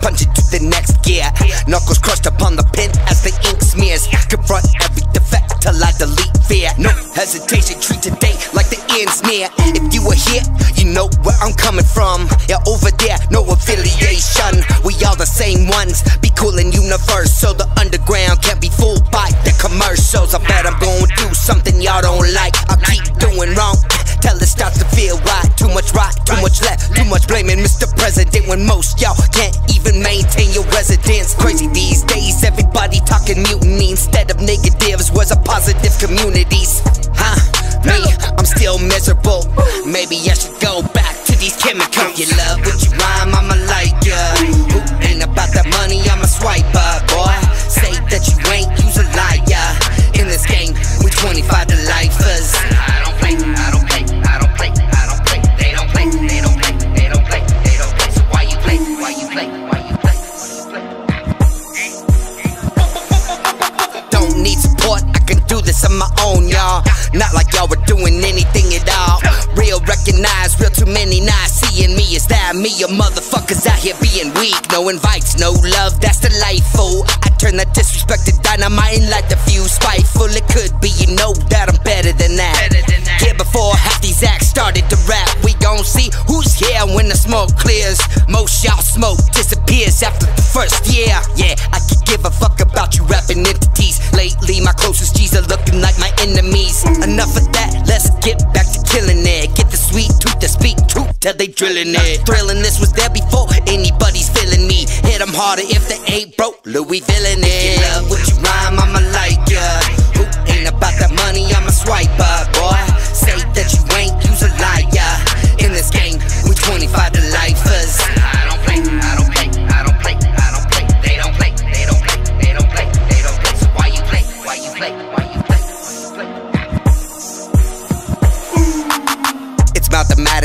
punch it to the next gear. Knuckles crushed upon the pen as the ink smears. Confront every defect till I delete fear. No hesitation, treat today like the end's near. If you were here, you know where I'm coming from. Yeah, over there, no affiliation. We all the same ones. Be cool in universe, so the much left, too much blaming Mr. President when most y'all can't even maintain your residence. Crazy these days, everybody talking mutiny instead of negatives. Where's a positive communities? Huh? Me, I'm still miserable. Maybe I should go back to these chemicals. You love what you rhyme, my own, y'all. Not like y'all were doing anything at all. Real recognize, real too many not seeing me. Is that me? Your motherfuckers out here being weak. No invites, no love, that's the life. delightful. I turn that disrespect to dynamite and light the fuse. Spiteful, it could be, you know that I'm better than that. Better than that. Yeah, before half these acts started to rap, we gon' see who's here when the smoke clears. Most y'all smoke disappears after the first year. Yeah, I could give a fuck about you rapping entities. Enough of that, let's get back to killing it. Get the sweet tooth to speak truth till they drilling it. Thrilling this was there before anybody's feeling me. Hit 'em harder if they ain't broke. Louis villain it. You love what you rhyme, I'ma like ya. Who ain't about that money, I'm a swiper, boy. Say that you ain't, you's a liar. In this game, we 25 to lifers. I don't play, I don't play, I don't play, I don't play. They don't play, they don't play, they don't play, they don't play. So why you play? Why you play? Why you play?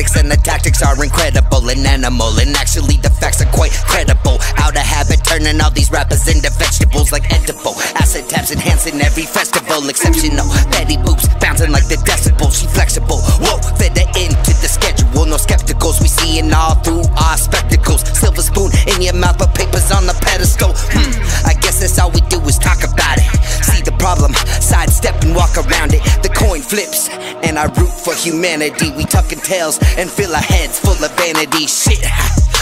Mathematics and the tactics are incredible and animal. And actually, the facts are quite credible. Out of habit, turning all these rappers into vegetables like edible. Acid taps enhancing every festival. Exceptional. Betty boops bouncing like the decibels. She flexible. Flips, and I root for humanity. We tucking tails and fill our heads full of vanity. Shit,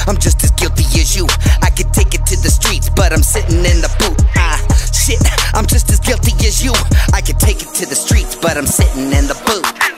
I'm just as guilty as you. I could take it to the streets, but I'm sitting in the booth. Ah, shit, I'm just as guilty as you. I could take it to the streets, but I'm sitting in the booth.